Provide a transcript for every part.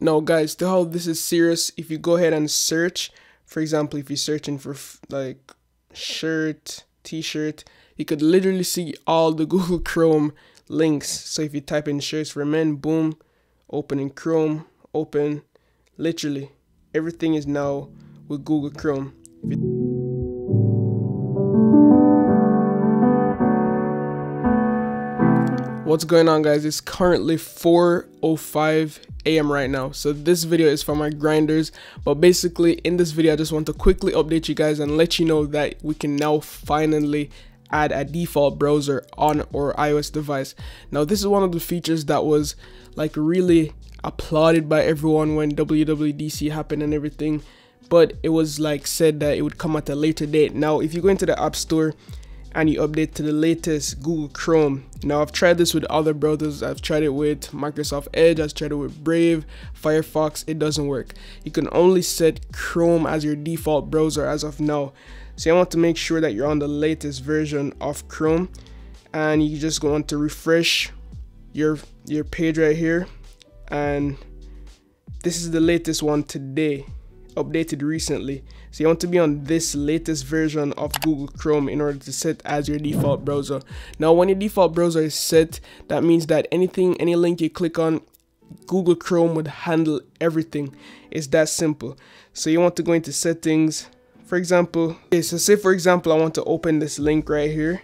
Now guys, to how this is serious, if you go ahead and search, for example, if you're searching for like shirt, t-shirt, you could literally see all the Google Chrome links. So if you type in shirts for men, boom, open in Chrome, open, literally everything is now with Google Chrome. What's going on guys? It's currently 4.05 a.m. right now. So this video is for my grinders. But basically in this video I just want to quickly update you guys and let you know that we can now finally add a default browser on our iOS device. Now this is one of the features that was like really applauded by everyone when WWDC happened and everything. But it was like said that it would come at a later date. Now if you go into the App Store and you update to the latest Google Chrome. Now I've tried this with other browsers. I've tried it with Microsoft Edge, I've tried it with Brave, Firefox, it doesn't work. You can only set Chrome as your default browser as of now. So you want to make sure that you're on the latest version of Chrome and you just want to refresh your your page right here and this is the latest one today updated recently. So you want to be on this latest version of Google Chrome in order to set as your default browser. Now when your default browser is set, that means that anything, any link you click on, Google Chrome would handle everything. It's that simple. So you want to go into settings. For example, okay, so say for example, I want to open this link right here.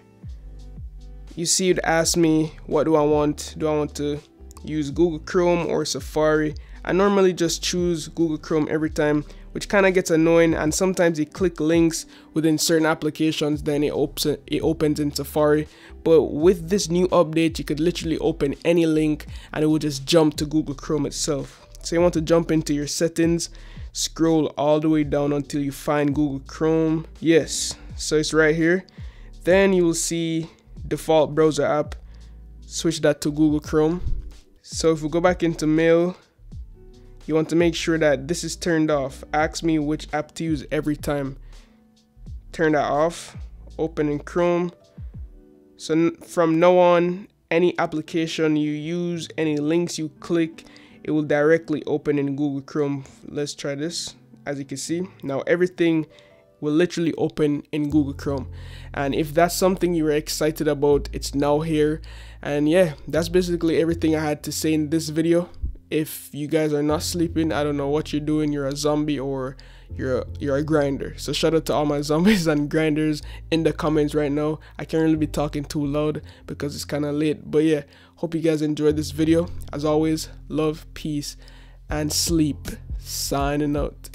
You see it ask me, what do I want? Do I want to use Google Chrome or Safari? I normally just choose Google Chrome every time which kind of gets annoying and sometimes you click links within certain applications then it opens it opens in Safari. But with this new update you could literally open any link and it will just jump to Google Chrome itself. So you want to jump into your settings scroll all the way down until you find Google Chrome. Yes so it's right here. Then you will see default browser app switch that to Google Chrome. So if we go back into mail you want to make sure that this is turned off. Ask me which app to use every time. Turn that off. Open in Chrome. So from now on, any application you use, any links you click, it will directly open in Google Chrome. Let's try this. As you can see, now everything will literally open in Google Chrome. And if that's something you were excited about, it's now here. And yeah, that's basically everything I had to say in this video if you guys are not sleeping, I don't know what you're doing. You're a zombie or you're a, you're a grinder. So shout out to all my zombies and grinders in the comments right now. I can't really be talking too loud because it's kind of late. But yeah, hope you guys enjoyed this video. As always, love, peace, and sleep. Signing out.